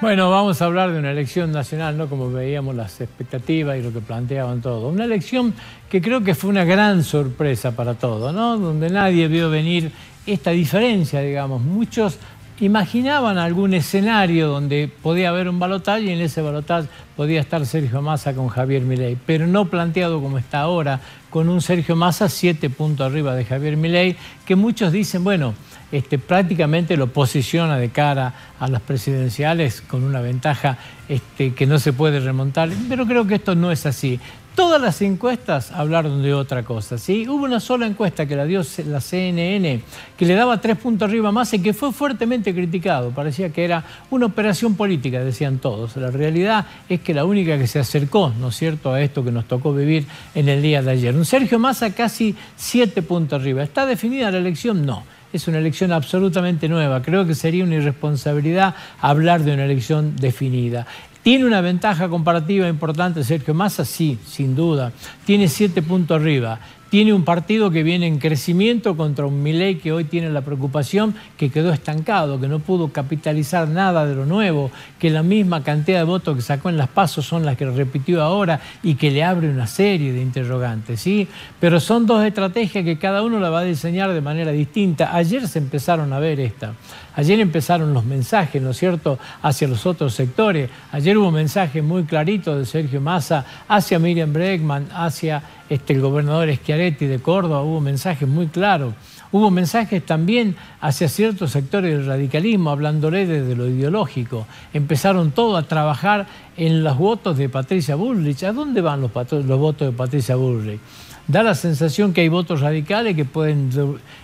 Bueno, vamos a hablar de una elección nacional, ¿no? Como veíamos las expectativas y lo que planteaban todos. Una elección que creo que fue una gran sorpresa para todos, ¿no? Donde nadie vio venir esta diferencia, digamos. Muchos imaginaban algún escenario donde podía haber un balotaje y en ese balotaje podía estar Sergio Massa con Javier Milei, pero no planteado como está ahora, con un Sergio Massa siete puntos arriba de Javier Milei, que muchos dicen, bueno, este, prácticamente lo posiciona de cara a las presidenciales con una ventaja este, que no se puede remontar, pero creo que esto no es así. Todas las encuestas hablaron de otra cosa. ¿sí? Hubo una sola encuesta que la dio la CNN, que le daba tres puntos arriba más y que fue fuertemente criticado. Parecía que era una operación política, decían todos. La realidad es que la única que se acercó, ¿no es cierto?, a esto que nos tocó vivir en el día de ayer. Un Sergio Massa casi siete puntos arriba. ¿Está definida la elección? No es una elección absolutamente nueva. Creo que sería una irresponsabilidad hablar de una elección definida. ¿Tiene una ventaja comparativa importante Sergio Massa? Sí, sin duda. Tiene siete puntos arriba tiene un partido que viene en crecimiento contra un Milei que hoy tiene la preocupación que quedó estancado, que no pudo capitalizar nada de lo nuevo, que la misma cantidad de votos que sacó en las pasos son las que repitió ahora y que le abre una serie de interrogantes, ¿sí? Pero son dos estrategias que cada uno la va a diseñar de manera distinta. Ayer se empezaron a ver esta. Ayer empezaron los mensajes, ¿no es cierto?, hacia los otros sectores. Ayer hubo un mensaje muy clarito de Sergio Massa hacia Miriam Bregman, hacia este, el gobernador Schiaretti de Córdoba, hubo mensajes muy claros. Hubo mensajes también hacia ciertos sectores del radicalismo, hablándole desde lo ideológico. Empezaron todos a trabajar en los votos de Patricia Bullrich. ¿A dónde van los, los votos de Patricia Bullrich? Da la sensación que hay votos radicales que pueden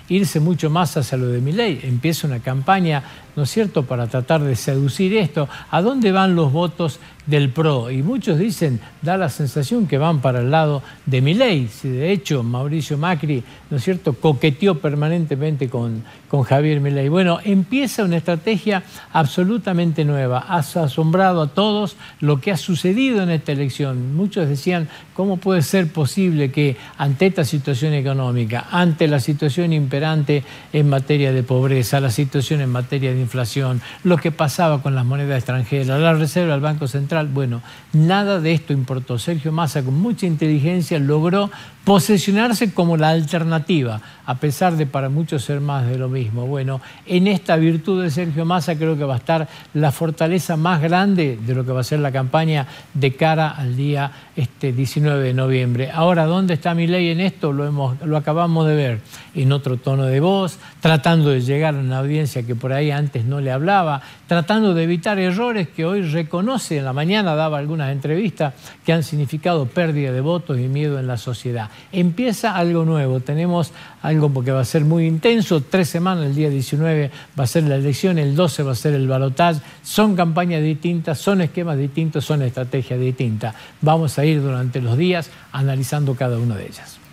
irse mucho más hacia lo de mi ley. Empieza una campaña, ¿no es cierto?, para tratar de seducir esto. ¿A dónde van los votos del PRO? Y muchos dicen, da la sensación que van para el lado de mi ley. Si de hecho Mauricio Macri, ¿no es cierto?, coqueteó permanentemente con, con Javier Milei. Bueno, empieza una estrategia absolutamente nueva. Ha asombrado a todos lo que ha sucedido en esta elección. Muchos decían, ¿cómo puede ser posible que ante esta situación económica, ante la situación imperante en materia de pobreza, la situación en materia de inflación, lo que pasaba con las monedas extranjeras, la reserva del Banco Central, bueno, nada de esto importó. Sergio Massa con mucha inteligencia logró posesionarse como la alternativa, a pesar de para muchos ser más de lo mismo. Bueno, en esta virtud de Sergio Massa creo que va a estar la fortaleza más grande de lo que va a ser la campaña de cara al día este, 19 de noviembre. Ahora, ¿dónde está mi ley en esto? Lo, hemos, lo acabamos de ver en otro tono de voz, tratando de llegar a una audiencia que por ahí antes no le hablaba, tratando de evitar errores que hoy reconoce. En la mañana daba algunas entrevistas que han significado pérdida de votos y miedo en la sociedad empieza algo nuevo. Tenemos algo que va a ser muy intenso. Tres semanas, el día 19 va a ser la elección, el 12 va a ser el balotaje. Son campañas distintas, son esquemas distintos, son estrategias distintas. Vamos a ir durante los días analizando cada una de ellas.